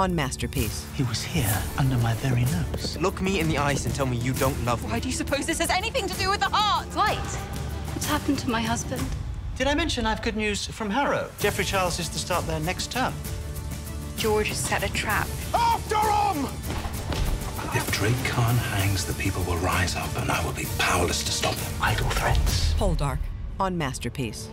on Masterpiece. He was here under my very nose. Look me in the eyes and tell me you don't love me. Why do you suppose this has anything to do with the heart? Wait, what's happened to my husband? Did I mention I've good news from Harrow? Geoffrey Charles is to start there next term. George has set a trap. After him! If Drake Carne hangs, the people will rise up, and I will be powerless to stop them. Idle threats. Poldark on Masterpiece.